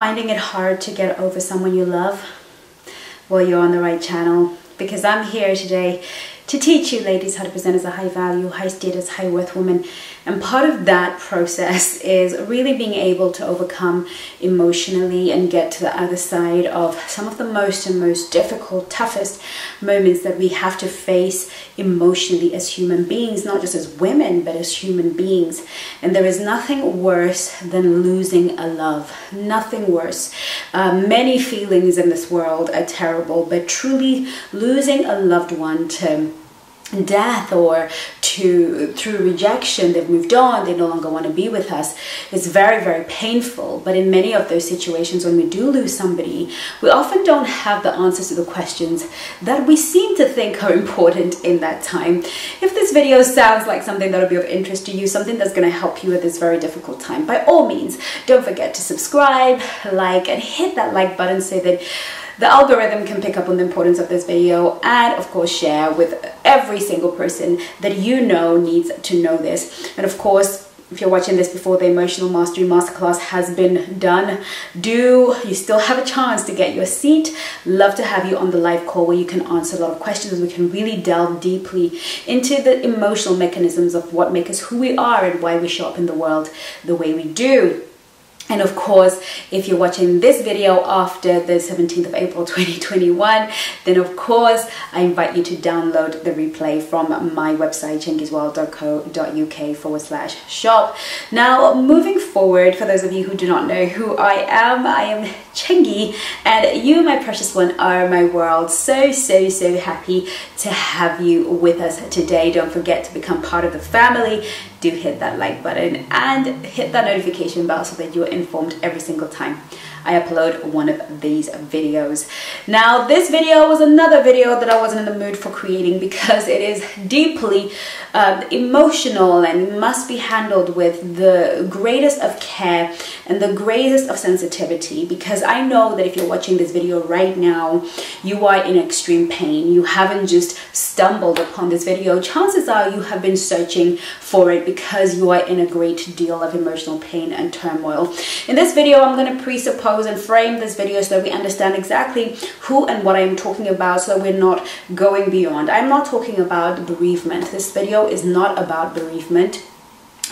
Finding it hard to get over someone you love? Well, you're on the right channel because I'm here today to teach you ladies how to present as a high value, high status, high worth woman. And part of that process is really being able to overcome emotionally and get to the other side of some of the most and most difficult, toughest moments that we have to face emotionally as human beings, not just as women, but as human beings. And there is nothing worse than losing a love. Nothing worse. Uh, many feelings in this world are terrible, but truly losing a loved one to death or to through rejection they've moved on they no longer want to be with us it's very very painful. But in many of those situations when we do lose somebody we often don't have the answers to the questions that we seem to think are important in that time. If this video sounds like something that'll be of interest to you something that's going to help you at this very difficult time by all means don't forget to subscribe like and hit that like button so that the algorithm can pick up on the importance of this video and of course share with every single person that you know needs to know this. And of course, if you're watching this before the emotional mastery masterclass has been done do you still have a chance to get your seat love to have you on the live call where you can answer a lot of questions we can really delve deeply into the emotional mechanisms of what make us who we are and why we show up in the world the way we do and of course, if you're watching this video after the 17th of April 2021, then of course, I invite you to download the replay from my website, chengisworld.co.uk forward slash shop. Now, moving forward, for those of you who do not know who I am, I am Chengi, and you, my precious one, are my world. So, so, so happy to have you with us today. Don't forget to become part of the family do hit that like button and hit that notification bell so that you're informed every single time I upload one of these videos. Now this video was another video that I wasn't in the mood for creating because it is deeply um, emotional and must be handled with the greatest of care and the greatest of sensitivity because I know that if you're watching this video right now, you are in extreme pain. You haven't just stumbled upon this video. Chances are you have been searching for it because you are in a great deal of emotional pain and turmoil. In this video, I'm going to presuppose and frame this video so that we understand exactly who and what I'm talking about so that we're not going beyond. I'm not talking about bereavement. This video is not about bereavement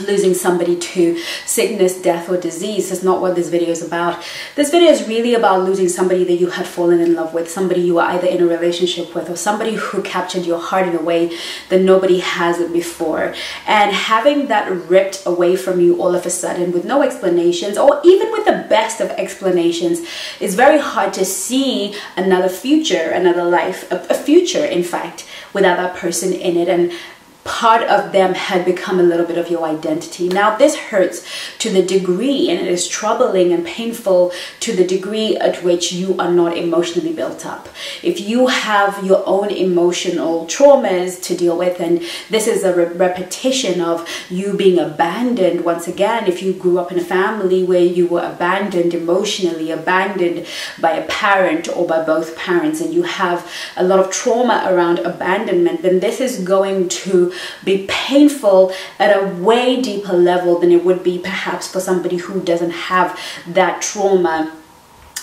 losing somebody to sickness, death, or disease is not what this video is about. This video is really about losing somebody that you had fallen in love with, somebody you were either in a relationship with, or somebody who captured your heart in a way that nobody has it before. And having that ripped away from you all of a sudden with no explanations, or even with the best of explanations, is very hard to see another future, another life, a future, in fact, without that person in it. And part of them had become a little bit of your identity. Now, this hurts to the degree, and it is troubling and painful to the degree at which you are not emotionally built up. If you have your own emotional traumas to deal with, and this is a re repetition of you being abandoned once again, if you grew up in a family where you were abandoned emotionally, abandoned by a parent or by both parents, and you have a lot of trauma around abandonment, then this is going to be painful at a way deeper level than it would be perhaps for somebody who doesn't have that trauma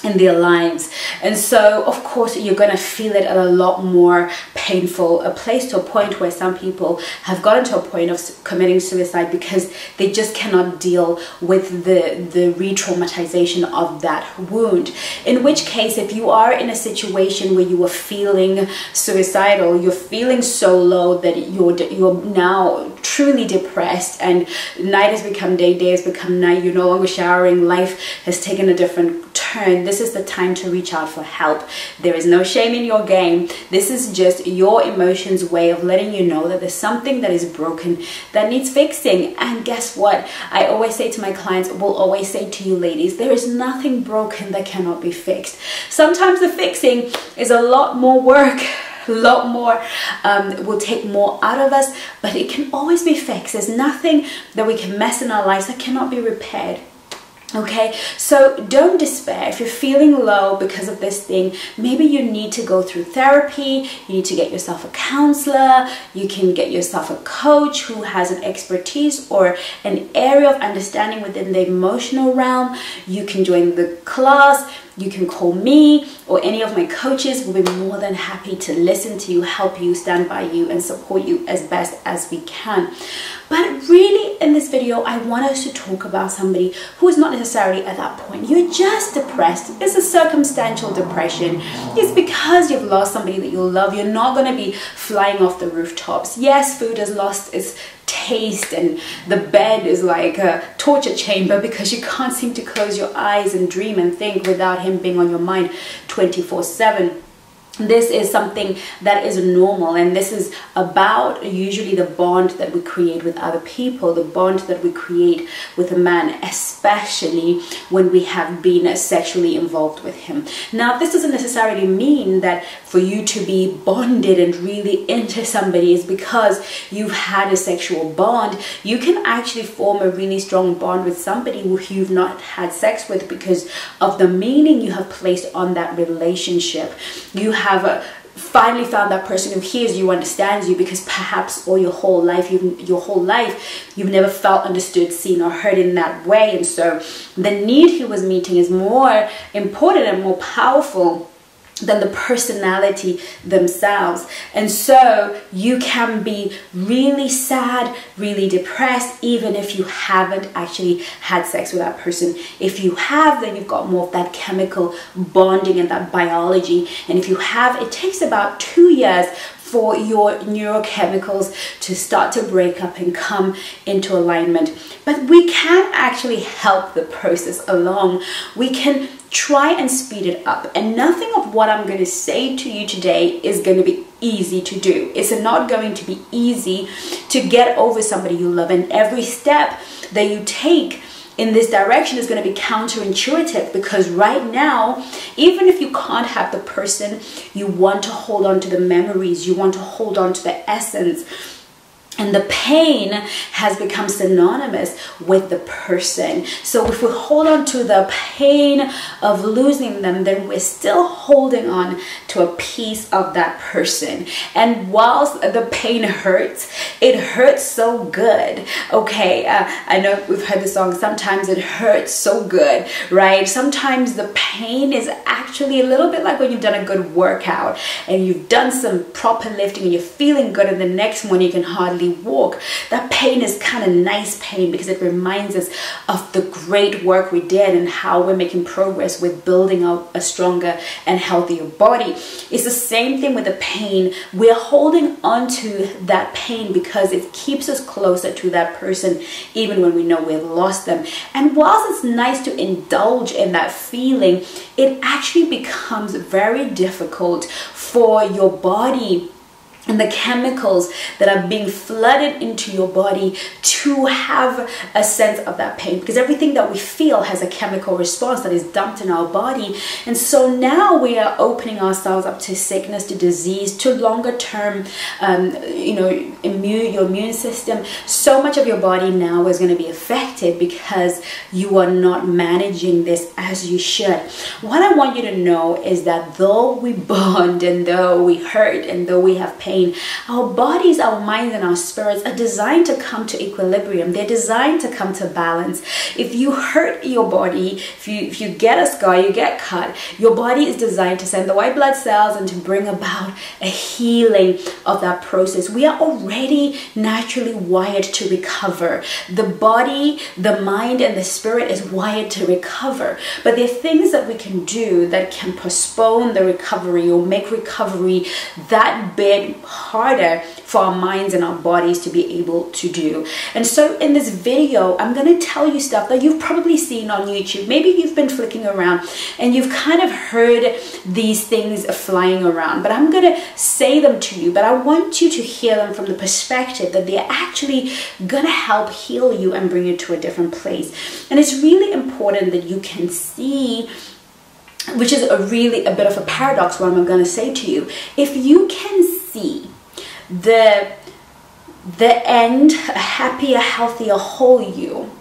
in their lives. And so of course you're going to feel it at a lot more painful. A place to a point where some people have gotten to a point of committing suicide because they just cannot deal with the the re-traumatization of that wound. In which case if you are in a situation where you are feeling suicidal you're feeling so low that you're you're now truly depressed and night has become day day has become night you're no longer showering life has taken a different turn, this is the time to reach out for help. There is no shame in your game. This is just your emotions way of letting you know that there's something that is broken that needs fixing. And guess what? I always say to my clients, will always say to you ladies, there is nothing broken that cannot be fixed. Sometimes the fixing is a lot more work a lot more um, will take more out of us but it can always be fixed there's nothing that we can mess in our lives that cannot be repaired Okay, so don't despair. If you're feeling low because of this thing, maybe you need to go through therapy, you need to get yourself a counselor, you can get yourself a coach who has an expertise or an area of understanding within the emotional realm. You can join the class, you can call me or any of my coaches. We'll be more than happy to listen to you, help you, stand by you, and support you as best as we can. But really, in this video, I want us to talk about somebody who is not necessarily at that point. You're just depressed. It's a circumstantial depression. It's because you've lost somebody that you love. You're not going to be flying off the rooftops. Yes, food has lost its taste and the bed is like a torture chamber because you can't seem to close your eyes and dream and think without him being on your mind 24 7 this is something that is normal and this is about usually the bond that we create with other people the bond that we create with a man especially when we have been sexually involved with him. Now this doesn't necessarily mean that for you to be bonded and really into somebody is because you've had a sexual bond. You can actually form a really strong bond with somebody who you've not had sex with because of the meaning you have placed on that relationship. You have uh, finally found that person who hears you understands you because perhaps all your whole life you your whole life you've never felt understood seen or heard in that way. And so the need he was meeting is more important and more powerful than the personality themselves. And so you can be really sad, really depressed, even if you haven't actually had sex with that person. If you have, then you've got more of that chemical bonding and that biology. And if you have, it takes about two years for your neurochemicals to start to break up and come into alignment. But we can actually help the process along. We can try and speed it up. And nothing of what I'm going to say to you today is going to be easy to do. It's not going to be easy to get over somebody you love. And every step that you take in this direction is going to be counterintuitive because right now, even if you can't have the person, you want to hold on to the memories, you want to hold on to the essence and the pain has become synonymous with the person. So if we hold on to the pain of losing them, then we're still holding on to a piece of that person. And whilst the pain hurts, it hurts so good. Okay, uh, I know we've heard the song, sometimes it hurts so good, right? Sometimes the pain is actually a little bit like when you've done a good workout and you've done some proper lifting and you're feeling good and the next one you can hardly walk. That pain is kind of nice pain because it reminds us of the great work we did and how we're making progress with building up a stronger and healthier body. It's the same thing with the pain. We're holding on to that pain because it keeps us closer to that person even when we know we've lost them. And whilst it's nice to indulge in that feeling, it actually becomes very difficult for your body and the chemicals that are being flooded into your body to have a sense of that pain. Because everything that we feel has a chemical response that is dumped in our body. And so now we are opening ourselves up to sickness to disease to longer term um, you know immune your immune system. So much of your body now is going to be affected because you are not managing this as you should. What I want you to know is that though we bond and though we hurt and though we have pain Our bodies, our minds, and our spirits are designed to come to equilibrium. They're designed to come to balance. If you hurt your body, if you, if you get a scar, you get cut, your body is designed to send the white blood cells and to bring about a healing of that process. We are already naturally wired to recover. The body, the mind, and the spirit is wired to recover. But there are things that we can do that can postpone the recovery or make recovery that bit harder for our minds and our bodies to be able to do. And so in this video, I'm going to tell you stuff that you've probably seen on YouTube. Maybe you've been flicking around and you've kind of heard these things flying around, but I'm going to say them to you, but I want you to hear them from the perspective that they're actually going to help heal you and bring you to a different place. And it's really important that you can see which is a really a bit of a paradox what I'm going to say to you. If you can see the the end, a happier, healthier, whole you,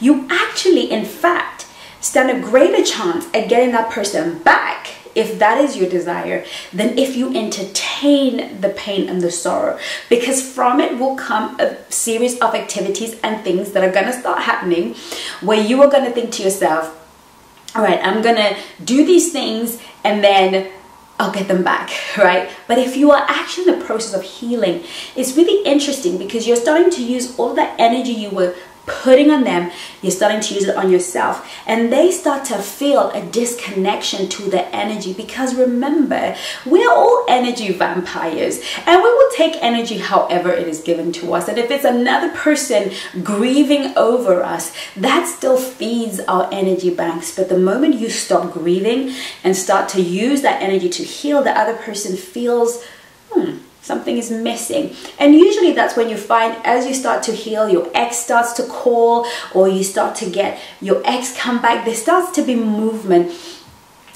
you actually, in fact, stand a greater chance at getting that person back if that is your desire, than if you entertain the pain and the sorrow. Because from it will come a series of activities and things that are going to start happening where you are going to think to yourself, all right, I'm going to do these things and then I'll get them back, right? But if you are actually in the process of healing, it's really interesting because you're starting to use all that energy you were putting on them, you're starting to use it on yourself. And they start to feel a disconnection to the energy because remember, we're all energy vampires and we will take energy however it is given to us. And if it's another person grieving over us, that still feeds our energy banks. But the moment you stop grieving and start to use that energy to heal, the other person feels, hmm, something is missing. And usually that's when you find as you start to heal your ex starts to call or you start to get your ex come back there starts to be movement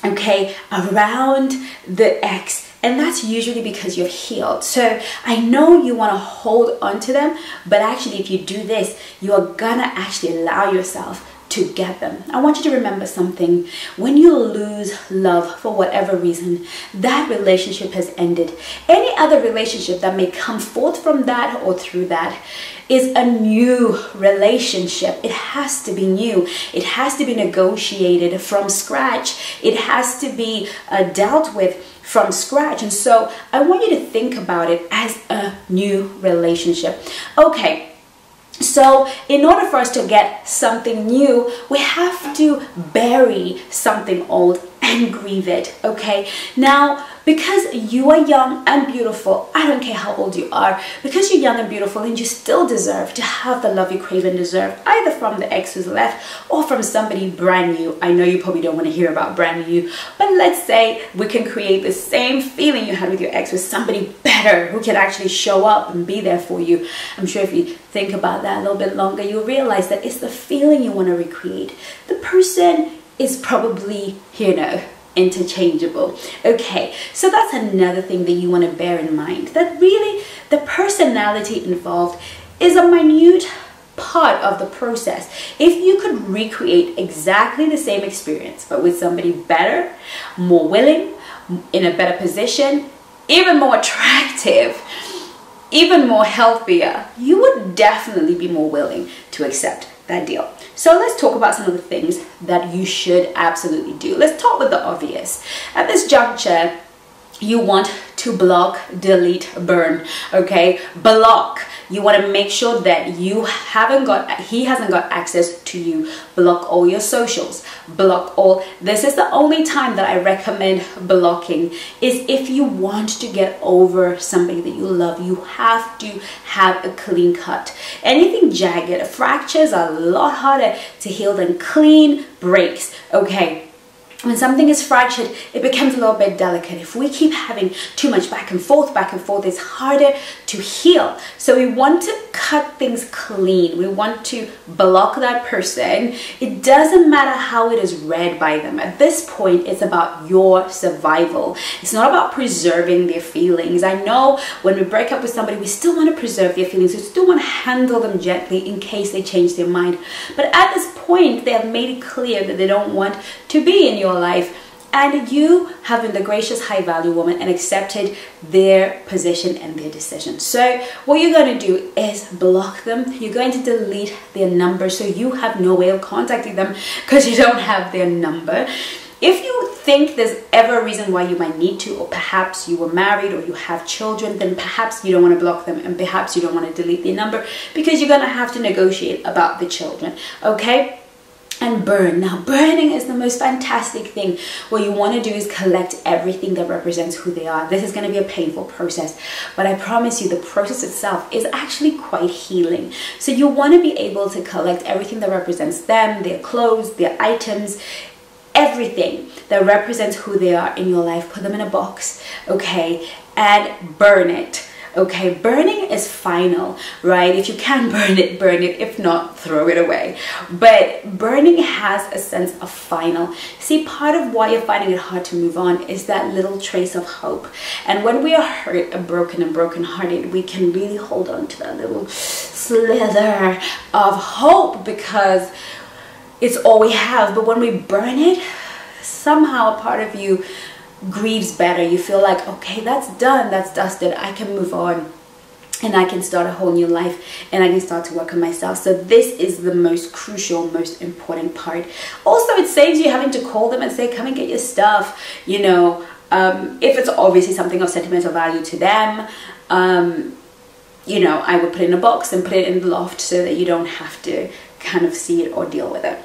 okay around the ex. And that's usually because you're healed. So i know you want to hold on to them but actually if you do this you are gonna actually allow yourself to get them. I want you to remember something. When you lose love for whatever reason, that relationship has ended. Any other relationship that may come forth from that or through that is a new relationship. It has to be new. It has to be negotiated from scratch. It has to be uh, dealt with from scratch. And so I want you to think about it as a new relationship. Okay so, in order for us to get something new, we have to bury something old and grieve it, okay? Now, because you are young and beautiful, I don't care how old you are, because you're young and beautiful and you still deserve to have the love you crave and deserve, either from the ex who's left or from somebody brand new. I know you probably don't want to hear about brand new, but let's say we can create the same feeling you had with your ex with somebody better who can actually show up and be there for you. I'm sure if you think about that a little bit longer, you'll realize that it's the feeling you want to recreate. The person is probably, you know, interchangeable. Okay, so that's another thing that you want to bear in mind that really the personality involved is a minute part of the process. If you could recreate exactly the same experience but with somebody better, more willing, in a better position, even more attractive, even more healthier, you would definitely be more willing to accept that deal. So let's talk about some of the things that you should absolutely do. Let's talk with the obvious. At this juncture, you want to block, delete, burn, okay? Block you want to make sure that you haven't got he hasn't got access to you. Block all your socials. Block all this is the only time that i recommend blocking is if you want to get over somebody that you love you have to have a clean cut. Anything jagged fractures are a lot harder to heal than clean breaks okay when something is fractured, it becomes a little bit delicate. If we keep having too much back and forth, back and forth, it's harder to heal. So we want to cut things clean. We want to block that person. It doesn't matter how it is read by them. At this point, it's about your survival. It's not about preserving their feelings. I know when we break up with somebody, we still want to preserve their feelings. We still want to handle them gently in case they change their mind. But at this point, they have made it clear that they don't want to be in your life and you have been the gracious high value woman and accepted their position and their decision so what you're going to do is block them you're going to delete their number so you have no way of contacting them because you don't have their number if you think there's ever a reason why you might need to, or perhaps you were married or you have children, then perhaps you don't want to block them and perhaps you don't want to delete their number because you're going to have to negotiate about the children. Okay? And burn. Now, burning is the most fantastic thing. What you want to do is collect everything that represents who they are. This is going to be a painful process, but I promise you the process itself is actually quite healing. So you want to be able to collect everything that represents them, their clothes, their items, everything that represents who they are in your life. Put them in a box, okay, and burn it okay burning is final right? If you can burn it burn it. If not throw it away. But burning has a sense of final. See part of why you're finding it hard to move on is that little trace of hope. And when we are hurt and broken and broken hearted we can really hold on to that little slither of hope because it's all we have. But when we burn it, somehow a part of you grieves better. You feel like, okay, that's done, that's dusted, I can move on and I can start a whole new life and I can start to work on myself. So this is the most crucial, most important part. Also, it saves you having to call them and say, come and get your stuff, you know, um, if it's obviously something of sentimental value to them, um, you know, I would put it in a box and put it in the loft so that you don't have to kind of see it or deal with it.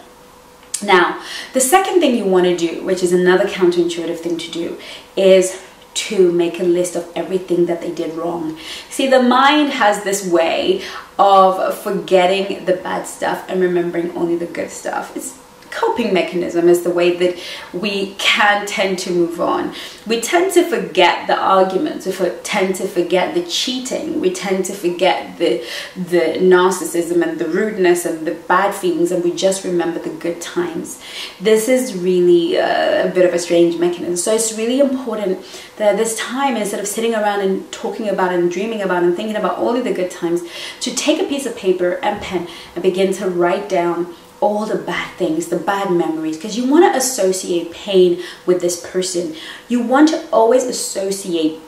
Now, the second thing you want to do, which is another counterintuitive thing to do, is to make a list of everything that they did wrong. See, the mind has this way of forgetting the bad stuff and remembering only the good stuff. It's coping mechanism is the way that we can tend to move on. We tend to forget the arguments, we tend to forget the cheating, we tend to forget the, the narcissism and the rudeness and the bad feelings and we just remember the good times. This is really a, a bit of a strange mechanism. So it's really important that this time, instead of sitting around and talking about and dreaming about and thinking about all of the good times, to take a piece of paper and pen and begin to write down all the bad things, the bad memories, because you want to associate pain with this person. You want to always associate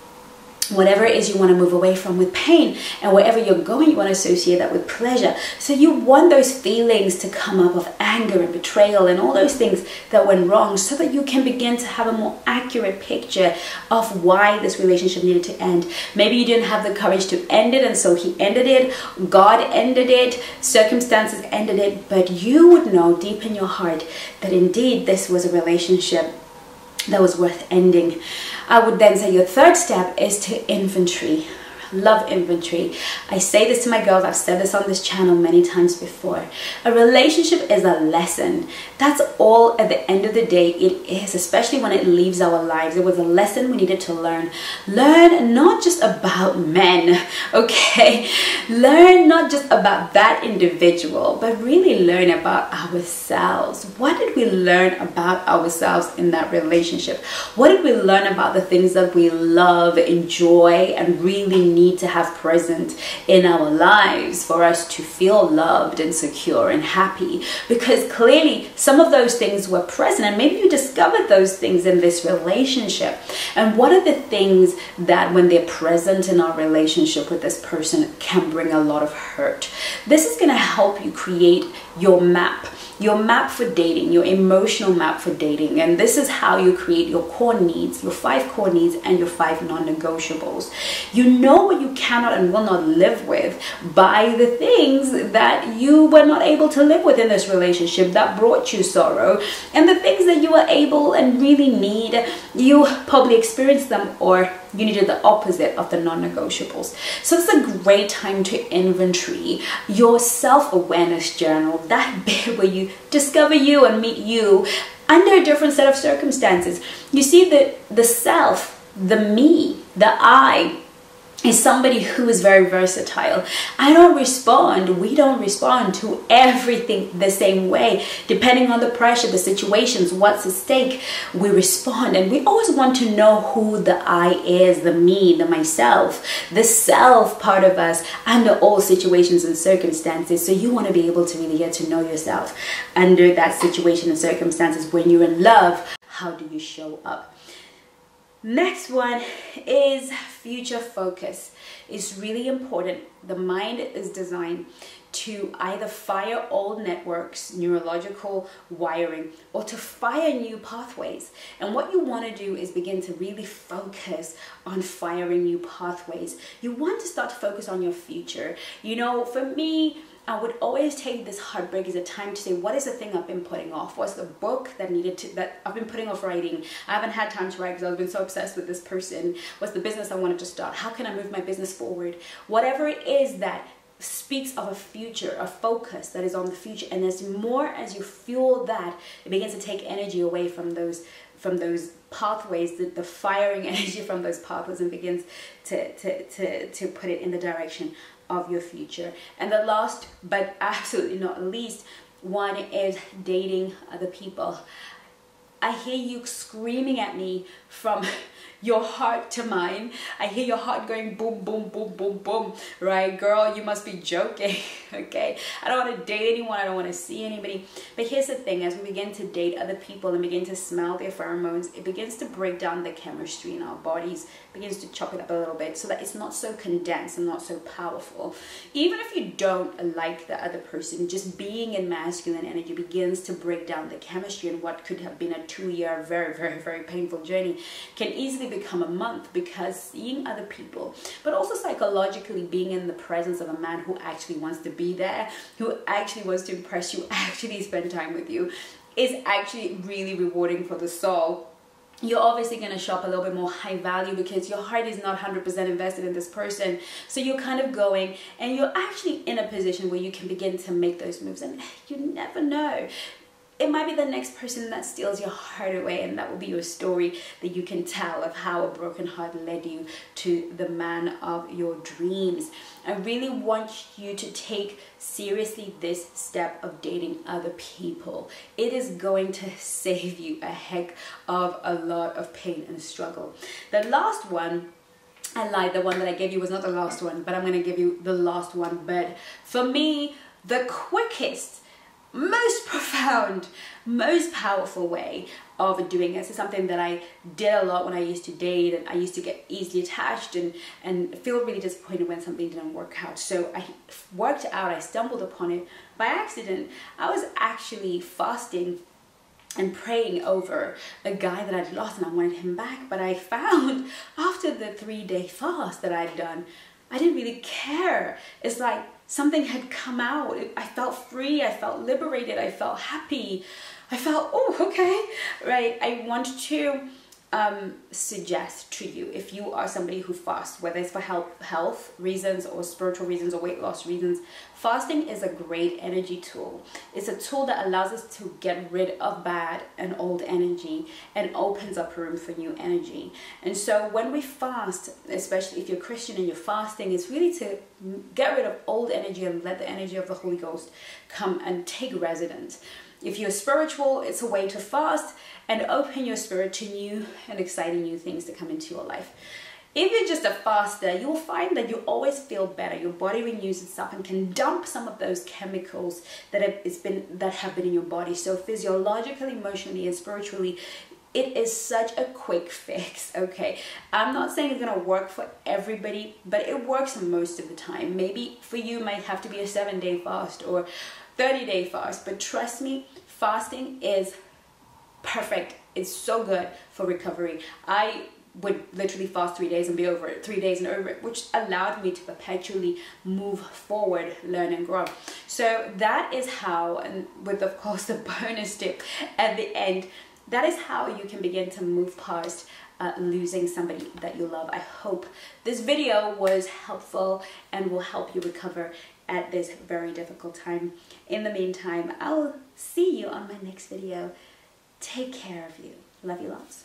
whatever it is you want to move away from with pain and wherever you're going you want to associate that with pleasure so you want those feelings to come up of anger and betrayal and all those things that went wrong so that you can begin to have a more accurate picture of why this relationship needed to end maybe you didn't have the courage to end it and so he ended it god ended it circumstances ended it but you would know deep in your heart that indeed this was a relationship that was worth ending. I would then say your third step is to inventory love inventory. I say this to my girls, I've said this on this channel many times before. A relationship is a lesson. That's all at the end of the day it is, especially when it leaves our lives. It was a lesson we needed to learn. Learn not just about men, okay? Learn not just about that individual, but really learn about ourselves. What did we learn about ourselves in that relationship? What did we learn about the things that we love, enjoy, and really need? Need to have present in our lives for us to feel loved and secure and happy. Because clearly some of those things were present and maybe you discovered those things in this relationship. And what are the things that when they're present in our relationship with this person can bring a lot of hurt? This is going to help you create your map your map for dating, your emotional map for dating. And this is how you create your core needs, your five core needs, and your five non negotiables. You know what you cannot and will not live with by the things that you were not able to live with in this relationship that brought you sorrow. And the things that you were able and really need, you probably experienced them or you needed the opposite of the non-negotiables. So it's a great time to inventory your self-awareness journal, that bit where you discover you and meet you under a different set of circumstances. You see the, the self, the me, the I, is somebody who is very versatile. I don't respond, we don't respond to everything the same way. Depending on the pressure, the situations, what's at stake, we respond. And we always want to know who the I is, the me, the myself, the self part of us under all situations and circumstances. So you want to be able to really get to know yourself under that situation and circumstances. When you're in love, how do you show up? Next one is future focus. It's really important. The mind is designed to either fire old networks, neurological wiring, or to fire new pathways. And what you want to do is begin to really focus on firing new pathways. You want to start to focus on your future. You know, for me, I would always take this heartbreak as a time to say, what is the thing I've been putting off? What's the book that needed to, that I've been putting off writing? I haven't had time to write because I've been so obsessed with this person. What's the business I wanted to start? How can I move my business forward? Whatever it is that speaks of a future, a focus that is on the future. And as more as you fuel that, it begins to take energy away from those from those pathways, the, the firing energy from those pathways and begins to, to, to, to put it in the direction of your future. And the last, but absolutely not least, one is dating other people. I hear you screaming at me from your heart to mine. I hear your heart going boom, boom, boom, boom, boom. Right, girl, you must be joking. okay. I don't want to date anyone. I don't want to see anybody. But here's the thing as we begin to date other people and begin to smell their pheromones, it begins to break down the chemistry in our bodies, begins to chop it up a little bit so that it's not so condensed and not so powerful. Even if you don't like the other person, just being in masculine energy begins to break down the chemistry and what could have been a two year, very, very, very painful journey can easily become a month because seeing other people, but also psychologically being in the presence of a man who actually wants to be there, who actually wants to impress you, actually spend time with you, is actually really rewarding for the soul you're obviously going to shop a little bit more high value because your heart is not 100% invested in this person. So you're kind of going and you're actually in a position where you can begin to make those moves. And you never know it might be the next person that steals your heart away and that will be your story that you can tell of how a broken heart led you to the man of your dreams. I really want you to take seriously this step of dating other people. It is going to save you a heck of a lot of pain and struggle. The last one I lied, the one that I gave you was not the last one, but I'm going to give you the last one. But for me, the quickest most profound, most powerful way of doing this is something that I did a lot when I used to date and I used to get easily attached and, and feel really disappointed when something didn't work out. So I worked out, I stumbled upon it by accident. I was actually fasting and praying over a guy that I'd lost and I wanted him back. But I found after the three day fast that I'd done, I didn't really care. It's like something had come out. I felt free, I felt liberated, I felt happy. I felt, oh, okay, right? I want to um, suggest to you if you are somebody who fasts, whether it's for health, health reasons or spiritual reasons or weight loss reasons, fasting is a great energy tool. It's a tool that allows us to get rid of bad and old energy and opens up room for new energy. And so when we fast, especially if you're Christian and you're fasting, it's really to get rid of old energy and let the energy of the Holy Ghost come and take residence. If you're spiritual, it's a way to fast and open your spirit to new and exciting new things to come into your life. If you're just a faster, you'll find that you always feel better. Your body renews itself and can dump some of those chemicals that have been that have been in your body. So physiologically, emotionally, and spiritually, it is such a quick fix okay i'm not saying it's gonna work for everybody but it works most of the time maybe for you might have to be a seven day fast or 30 day fast but trust me fasting is perfect. It's so good for recovery. I would literally fast three days and be over it, three days and over it, which allowed me to perpetually move forward, learn and grow. So that is how, and with of course the bonus tip at the end, that is how you can begin to move past uh, losing somebody that you love. I hope this video was helpful and will help you recover at this very difficult time. In the meantime, I'll see you on my next video. Take care of you. Love you lots.